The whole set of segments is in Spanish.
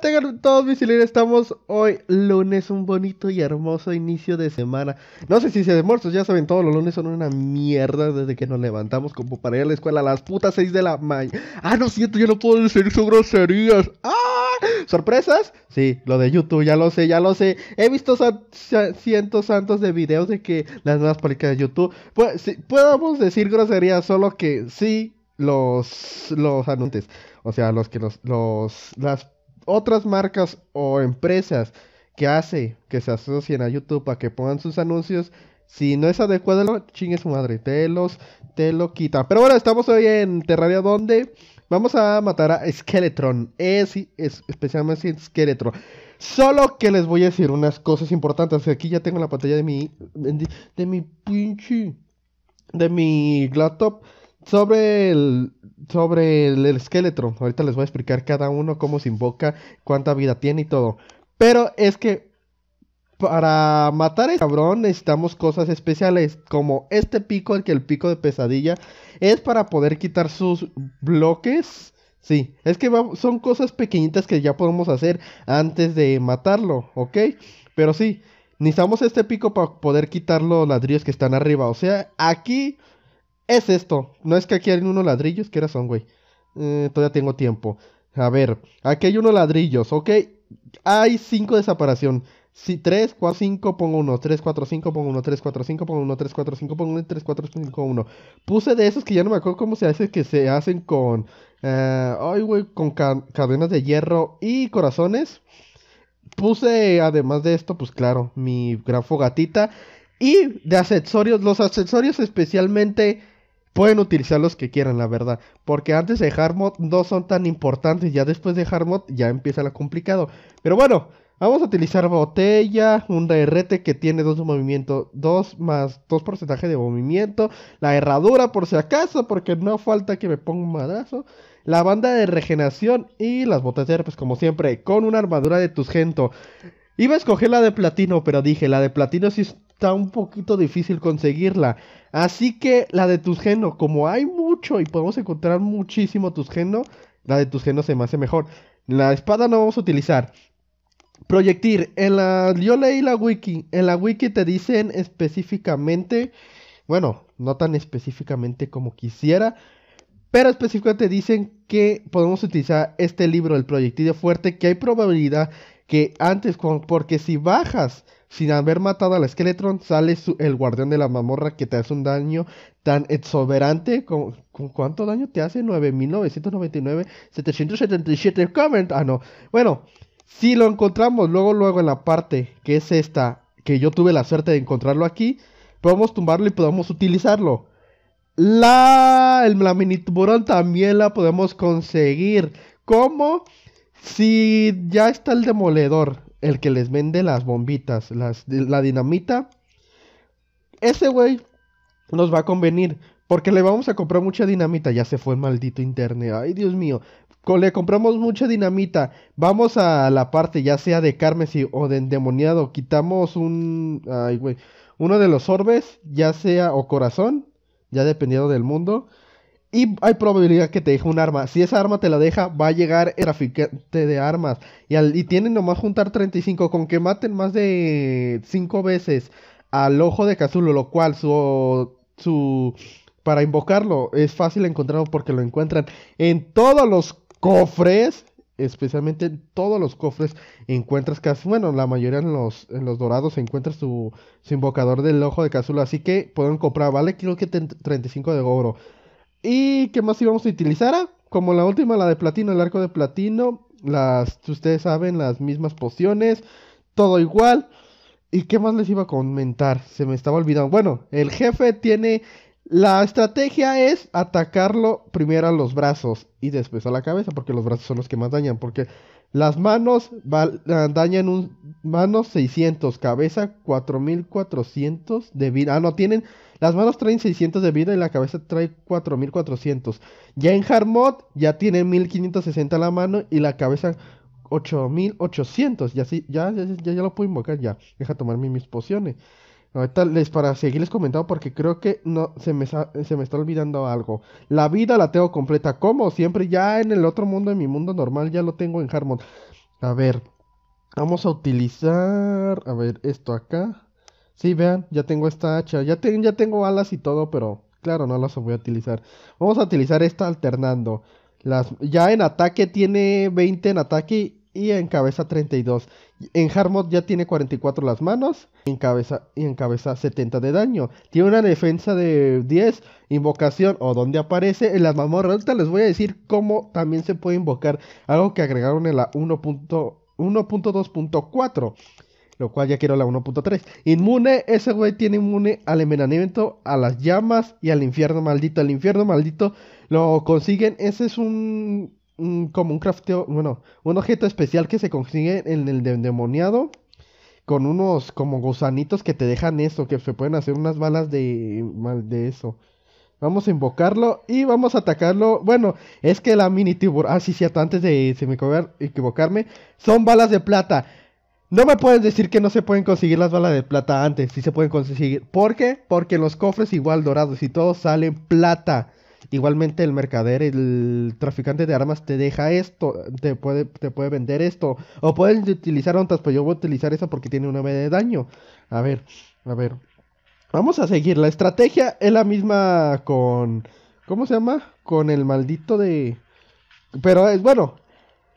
tengan todos mis silencios. Estamos hoy lunes, un bonito y hermoso inicio de semana. No sé si se muertos, ya saben, todos los lunes son una mierda desde que nos levantamos como para ir a la escuela a las putas 6 de la mañana. Ah, no siento, yo no puedo decir sus groserías. ¡Ah! ¿Sorpresas? Sí, lo de YouTube, ya lo sé, ya lo sé. He visto cientos santos de videos de que las nuevas políticas de YouTube. Pues, sí, podemos decir groserías, solo que sí, los, los. O sea, los que los, los, las otras marcas o empresas que hace que se asocien a YouTube para que pongan sus anuncios, si no es adecuado, chingue su madre, te los, te lo quita. Pero bueno, estamos hoy en Terraria donde vamos a matar a Skeletron. Es, es especialmente Skeletron. Solo que les voy a decir unas cosas importantes. Aquí ya tengo la pantalla de mi, de mi pinche, de mi laptop sobre el sobre el, esqueleto. Ahorita les voy a explicar cada uno cómo se invoca, cuánta vida tiene y todo. Pero es que para matar a este cabrón necesitamos cosas especiales como este pico, el que el pico de pesadilla es para poder quitar sus bloques. Sí, es que son cosas pequeñitas que ya podemos hacer antes de matarlo, ¿ok? Pero sí, necesitamos este pico para poder quitar los ladrillos que están arriba. O sea, aquí es esto. No es que aquí hay unos ladrillos. ¿Qué era son, güey? Eh, todavía tengo tiempo. A ver, aquí hay unos ladrillos, ¿ok? Hay cinco de separación. Si 3, 4, 5, pongo 1. 3, 4, 5, pongo 1. 3, 4, 5, pongo 1. 3, 4, 5, pongo 1. 3, 4, 5, 1. Puse de esos que ya no me acuerdo cómo se hace, que se hacen con... Uh, ay, güey, con ca cadenas de hierro y corazones. Puse, además de esto, pues claro, mi gran fogatita. Y de accesorios, los accesorios especialmente pueden utilizar los que quieran, la verdad. Porque antes de Hardmode no son tan importantes. Ya después de Hardmode ya empieza lo complicado. Pero bueno, vamos a utilizar botella, un DRT que tiene dos movimientos, dos más dos porcentaje de movimiento. La herradura por si acaso, porque no falta que me ponga un madrazo. La banda de regeneración y las botas de herpes, como siempre, con una armadura de Tusgento. Iba a escoger la de platino, pero dije, la de platino sí está un poquito difícil conseguirla. Así que la de Tusgeno, como hay mucho y podemos encontrar muchísimo Tusgeno, la de Tusgeno se me hace mejor. La espada no vamos a utilizar. Proyectil, en la, yo leí la wiki, en la wiki te dicen específicamente, bueno, no tan específicamente como quisiera, pero específicamente dicen que podemos utilizar este libro, el proyectil fuerte, que hay probabilidad que antes, porque si bajas sin haber matado al Skeletron, sale el guardián de la mamorra que te hace un daño tan exuberante. ¿Con, cuánto daño te hace? 9.999, 777 comment. Ah, no. Bueno, si lo encontramos luego, luego en la parte que es esta, que yo tuve la suerte de encontrarlo aquí, podemos tumbarlo y podemos utilizarlo. La, el, la mini también la podemos conseguir. ¿Cómo? Si ya está el demoledor el que les vende las bombitas, las, la dinamita, ese güey nos va a convenir. Porque le vamos a comprar mucha dinamita. Ya se fue el maldito internet. Ay, Dios mío. Le compramos mucha dinamita. Vamos a la parte, ya sea de Carmesí o de endemoniado. Quitamos un. Ay, güey. Uno de los orbes, ya sea o corazón. Ya dependiendo del mundo. Y hay probabilidad que te deje un arma. Si esa arma te la deja, va a llegar el traficante de armas. Y, al, y tienen nomás juntar 35. Con que maten más de 5 veces al ojo de Cazulo. Lo cual su, su... Para invocarlo es fácil encontrarlo porque lo encuentran en todos los cofres. Especialmente en todos los cofres encuentras casi, bueno, la mayoría en los, en los dorados se encuentra su, su invocador del ojo de Cazulo. Así que pueden comprar, vale, creo que 35 de oro. ¿Y qué más íbamos a utilizar? Ah, como la última, la de platino, el arco de platino. Las, ustedes saben, las mismas pociones. Todo igual. ¿Y qué más les iba a comentar? Se me estaba olvidando. Bueno, el jefe tiene... La estrategia es atacarlo primero a los brazos y después a la cabeza, porque los brazos son los que más dañan. Porque las manos dañan un... Manos 600, cabeza 4400 de vida. Ah, no, tienen las manos traen 600 de vida y la cabeza trae 4400. Ya en Hard ya tiene 1560 la mano y la cabeza 8800. Ya, ya, ya, ya, ya lo puedo invocar ya. Deja tomarme mis pociones. Ahorita les para seguirles comentando porque creo que no se me, se me está olvidando algo. La vida la tengo completa como siempre ya en el otro mundo, en mi mundo normal ya lo tengo en Hard A ver, vamos a utilizar, a ver, esto acá. Sí, vean, ya tengo esta hacha. Ya, tengo alas y todo, pero claro, no las voy a utilizar. Vamos a utilizar esta alternando. Las, ya en ataque tiene 20 en ataque y en cabeza 32. En Harmod ya tiene 44 las manos en cabeza, y en cabeza 70 de daño. Tiene una defensa de 10, invocación o donde aparece en las mamorras. Ahorita les voy a decir cómo también se puede invocar algo que agregaron en la 1.2.4. Lo cual ya quiero la 1.3. Inmune, ese güey tiene inmune al envenenamiento, a las llamas y al infierno maldito. El infierno maldito lo consiguen. Ese es un como un crafteo, bueno, un objeto especial que se consigue en el demoniado con unos como gusanitos que te dejan eso, que se pueden hacer unas balas de de eso. Vamos a invocarlo y vamos a atacarlo. Bueno, es que la mini tiburón. Ah, sí, cierto, antes de se me equivocarme. Son balas de plata. No me puedes decir que no se pueden conseguir las balas de plata antes. Sí se pueden conseguir. ¿Por qué? Porque los cofres igual dorados y todos salen plata. Igualmente el mercader, el traficante de armas te deja esto, te puede, te puede vender esto. O pueden utilizar otras, pero yo voy a utilizar esa porque tiene una B de daño. A ver, a ver. Vamos a seguir. La estrategia es la misma con... ¿Cómo se llama? Con el maldito de... Pero es bueno.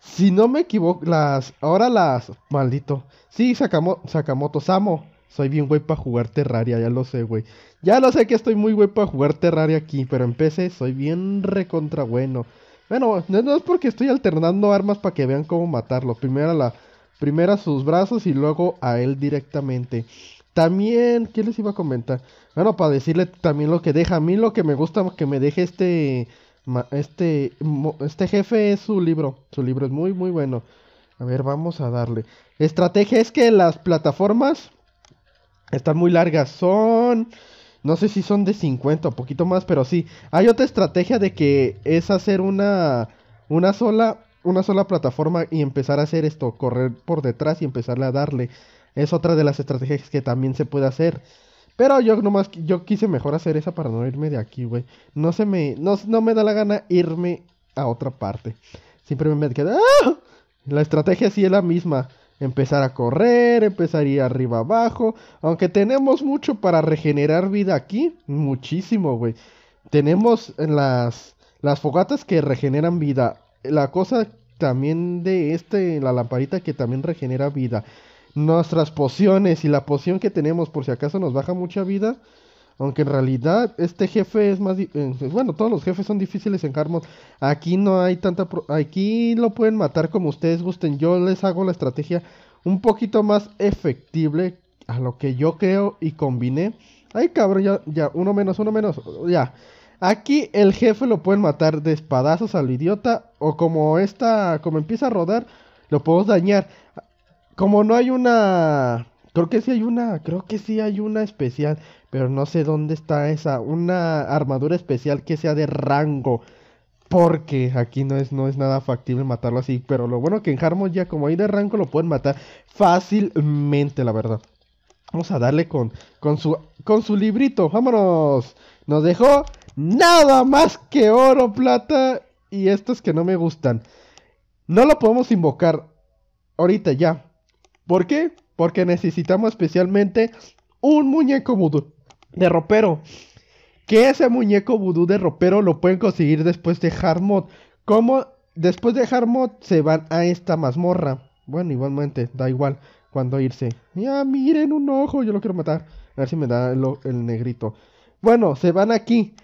Si no me equivoco, las... Ahora las... Maldito. Sí, Sakamoto, Sakamoto Samo. Soy bien güey para jugar Terraria, ya lo sé, güey. Ya lo sé que estoy muy güey para jugar Terraria aquí, pero en PC soy bien recontra bueno. Bueno, no, es porque estoy alternando armas para que vean cómo matarlo. Primero, la, primero a sus brazos y luego a él directamente. También, ¿qué les iba a comentar? Bueno, para decirle también lo que deja. A mí lo que me gusta que me deje este, este, este jefe es su libro. Su libro es muy, muy bueno. A ver, vamos a darle. Estrategia es que las plataformas están muy largas. Son. No sé si son de 50 o poquito más, pero sí. Hay otra estrategia de que es hacer una. Una sola. Una sola plataforma y empezar a hacer esto. Correr por detrás y empezarle a darle. Es otra de las estrategias que también se puede hacer. Pero yo nomás, yo quise mejor hacer esa para no irme de aquí, güey. No se me, no, no me da la gana irme a otra parte. Siempre me queda, ¡ah! La estrategia sí es la misma empezar a correr, empezar a ir arriba abajo. Aunque tenemos mucho para regenerar vida aquí, muchísimo, güey. Tenemos las, las fogatas que regeneran vida. La cosa también de este, la lamparita que también regenera vida. Nuestras pociones y la poción que tenemos por si acaso nos baja mucha vida. Aunque en realidad este jefe es más... Bueno, todos los jefes son difíciles en Harmon. Aquí no hay tanta... Aquí lo pueden matar como ustedes gusten. Yo les hago la estrategia un poquito más efectible a lo que yo creo y combiné. Ay, cabrón, ya, ya, uno menos, uno menos, ya. Aquí el jefe lo pueden matar de espadazos al idiota. O como esta, como empieza a rodar, lo podemos dañar. Como no hay una... Creo que sí hay una, creo que sí hay una especial pero no sé dónde está esa, una armadura especial que sea de rango. Porque aquí no es, no es nada factible matarlo así. Pero lo bueno que en Harmon ya como hay de rango lo pueden matar fácilmente, la verdad. Vamos a darle con, con, su, con su librito. Vámonos. Nos dejó nada más que oro, plata y estos que no me gustan. No lo podemos invocar ahorita ya. ¿Por qué? Porque necesitamos especialmente un muñeco vudú de ropero. Que ese muñeco vudú de ropero lo pueden conseguir después de Hardmod. Como después de Hardmod se van a esta mazmorra. Bueno, igualmente, da igual cuando irse. Ya, miren un ojo, yo lo quiero matar. A ver si me da el, el negrito. Bueno, se van aquí.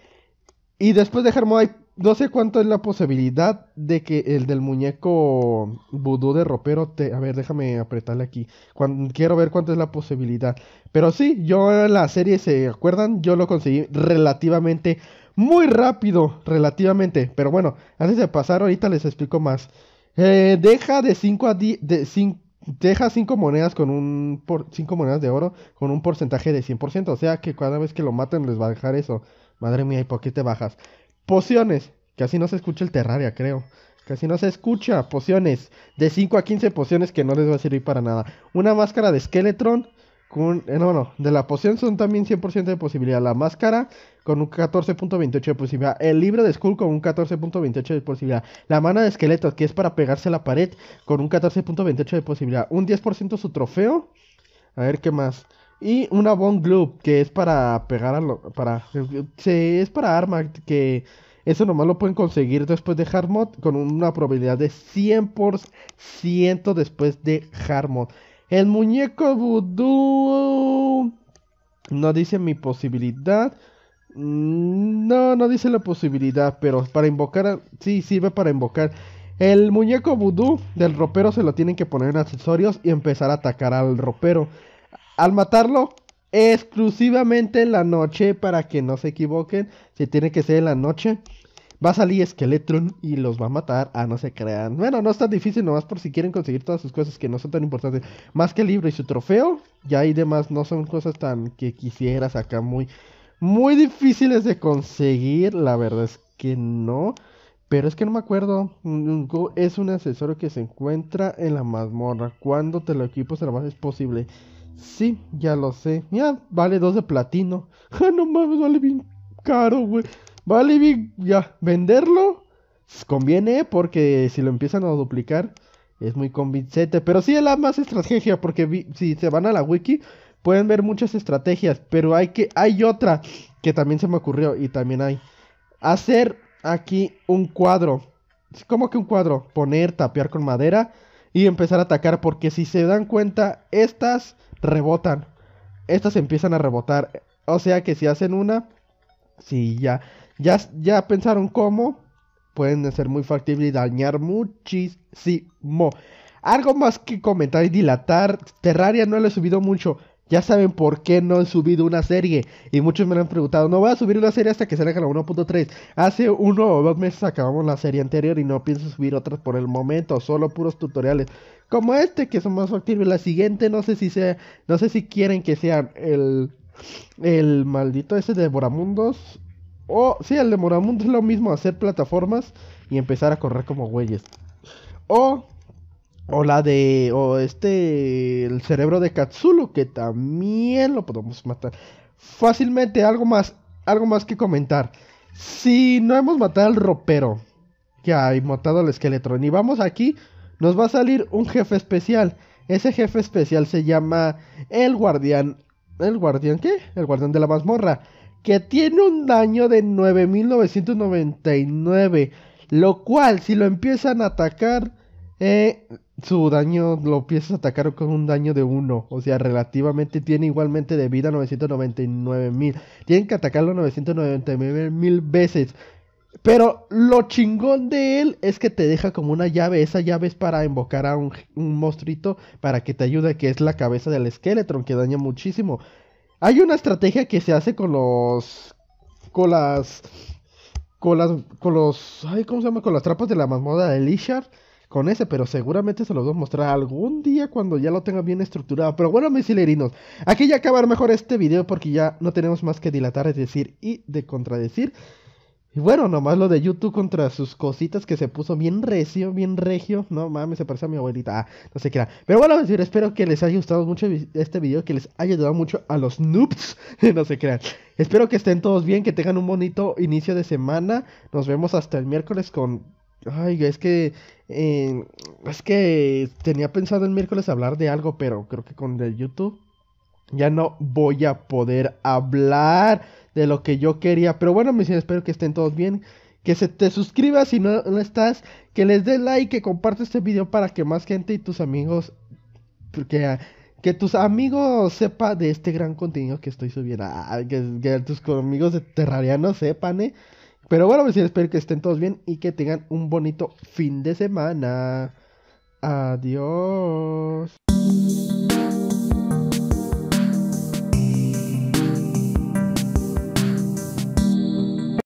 Y después de Hardmod hay no sé cuánto es la posibilidad de que el del muñeco vudú de ropero te... A ver, déjame apretarle aquí. Quiero ver cuánto es la posibilidad. Pero sí, yo en la serie, ¿se acuerdan? Yo lo conseguí relativamente muy rápido. Relativamente. Pero bueno, antes de pasar ahorita les explico más. Eh, deja de 5 a 10... De deja 5 monedas con un... Por, 5 monedas de oro con un porcentaje de 100%. O sea que cada vez que lo maten les va a dejar eso. Madre mía, ¿y por qué te bajas? Pociones. Casi no se escucha el Terraria, creo. Casi no se escucha. Pociones. De 5 a 15 pociones que no les va a servir para nada. Una máscara de Skeletron. con, eh, no, no, de la poción son también 100% de posibilidad. La máscara con un 14.28 de posibilidad. El libro de Skull con un 14.28 de posibilidad. La mano de esqueleto, que es para pegarse a la pared, con un 14.28 de posibilidad. Un 10% su trofeo. A ver qué más. Y una Bone Glue, que es para pegar a lo. Para. Se, es para arma, que. Eso nomás lo pueden conseguir después de Hard con una probabilidad de 100% después de Hard El muñeco voodoo no dice mi posibilidad. No, no dice la posibilidad, pero para invocar, sí, sirve para invocar. El muñeco vudú del ropero se lo tienen que poner en accesorios y empezar a atacar al ropero. Al matarlo, exclusivamente en la noche, para que no se equivoquen, si tiene que ser en la noche. Va a salir Skeletron y los va a matar. Ah, no se crean. Bueno, no es tan difícil, nomás por si quieren conseguir todas sus cosas que no son tan importantes. Más que el libro y su trofeo, ya hay demás, no son cosas tan que quisieras acá muy muy difíciles de conseguir, la verdad es que no. Pero es que no me acuerdo. Es un accesorio que se encuentra en la mazmorra. Cuando te lo equipo será más es posible. Sí, ya lo sé. Ya, vale dos de platino. Ah, no mames, vale bien caro, güey. Vale bien, ya, venderlo. Conviene porque si lo empiezan a duplicar es muy convincente. Pero sí es la más estrategia porque si se van a la wiki pueden ver muchas estrategias, pero hay que hay otra que también se me ocurrió y también hay hacer aquí un cuadro. ¿Cómo que un cuadro? Poner, tapear con madera y empezar a atacar porque si se dan cuenta, estas rebotan. Estas empiezan a rebotar. O sea que si hacen una, si ya ya ya pensaron cómo pueden ser muy factible y dañar muchísimo. Algo más que comentar y dilatar. Terraria no le he subido mucho. Ya saben por qué no he subido una serie. Y muchos me han preguntado, no voy a subir una serie hasta que salga la 1.3. Hace uno o dos meses acabamos la serie anterior y no pienso subir otras por el momento. Solo puros tutoriales. Como este, que son más factibles. La siguiente, no sé si sea, no sé si quieren que sea el, el maldito ese de Moramundos. O, sí, el de Moramundos es lo mismo, hacer plataformas y empezar a correr como güeyes. O o la de. O este. El cerebro de Katsulu. Que también lo podemos matar. Fácilmente. Algo más. Algo más que comentar. Si no hemos matado al ropero. Ya hay matado al esqueleto. Y vamos aquí. Nos va a salir un jefe especial. Ese jefe especial se llama. El guardián. ¿El guardián qué? El guardián de la mazmorra. Que tiene un daño de 9999. Lo cual, si lo empiezan a atacar eh, su daño lo empiezas a atacar con un daño de 1. O sea, relativamente tiene igualmente de vida 999 mil. Tienen que atacarlo 999 mil veces. Pero lo chingón de él es que te deja como una llave. Esa llave es para invocar a un, un monstruito para que te ayude, que es la cabeza del Skeletron, que daña muchísimo. Hay una estrategia que se hace con los. con las. con las. con los. Ay, ¿cómo se llama? Con las trapas de la mazmorra de Lishard con ese, pero seguramente se los voy a mostrar algún día cuando ya lo tenga bien estructurado. Pero bueno, mis hilerinos, aquí ya acabar mejor este video porque ya no tenemos más que dilatar, es decir, y de contradecir. Y bueno, nomás lo de YouTube contra sus cositas que se puso bien recio, bien regio. No mames, se parece a mi abuelita. Ah, no sé qué era. Pero bueno, espero que les haya gustado mucho este video, que les haya ayudado mucho a los noobs. no se crean. Espero que estén todos bien, que tengan un bonito inicio de semana. Nos vemos hasta el miércoles con Ay, es que. Eh, es que tenía pensado el miércoles hablar de algo, pero creo que con el YouTube ya no voy a poder hablar de lo que yo quería. Pero bueno, mis espero que estén todos bien. Que se te suscribas si no, no estás. Que les dé like, que compartas este video para que más gente y tus amigos. Que, que tus amigos sepan de este gran contenido que estoy subiendo. Ah, que, que, tus amigos de Terrariano sepan, eh. Pero bueno, pues espero que estén todos bien y que tengan un bonito fin de semana. Adiós.